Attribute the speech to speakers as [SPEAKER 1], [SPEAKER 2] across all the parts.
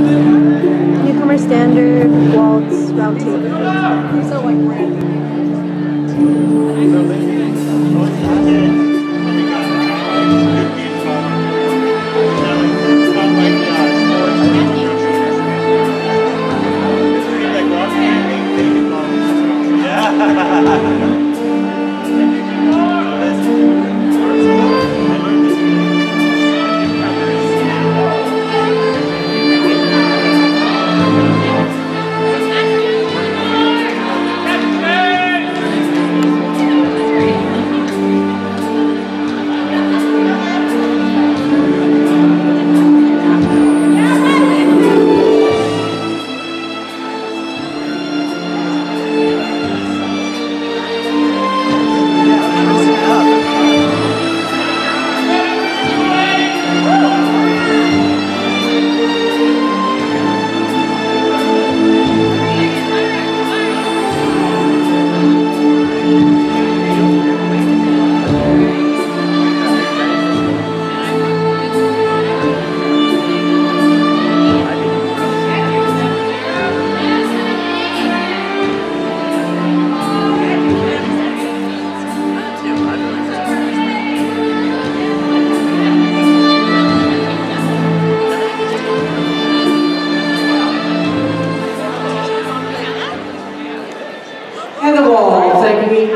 [SPEAKER 1] Newcomer standard, waltz, round two.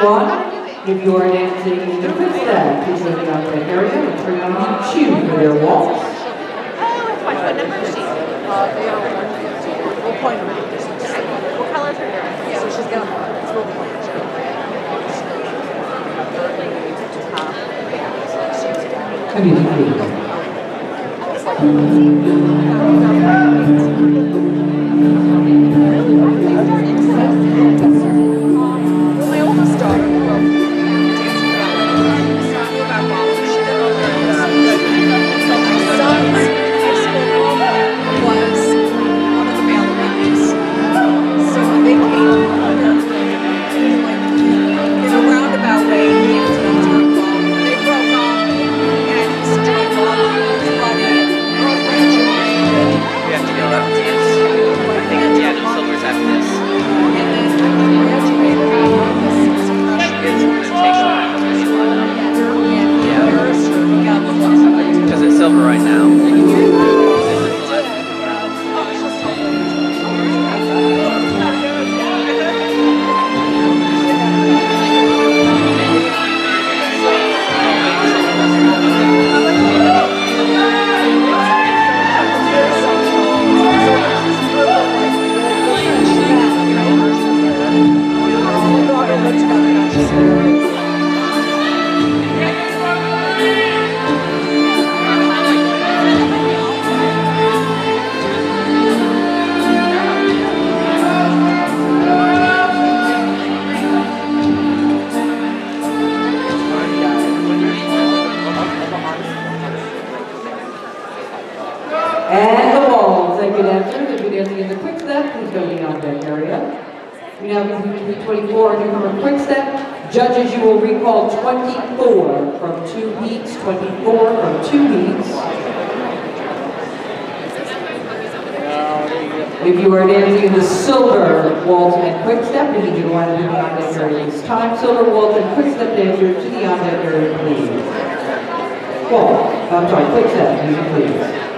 [SPEAKER 2] One. If you are dancing in the quick step, please look out that area and turn on cue for their waltz.
[SPEAKER 1] Oh. What number is she? Uh, they are 150. We'll point them out. What color is her hair? Yeah, so she's so we'll point it
[SPEAKER 2] Come here, And the you dancers. If you're dancing in the quick step, please go beyond that area. We now continue to 24 newcomer quick step. Judges, you will recall 24 from two heats, 24 from two heats. If you are dancing in the silver waltz and quick step, we need you to line up in the on deck area this time. Silver waltz and quick step dancers to the on deck area, please. Waltz, I'm sorry, quick step, please.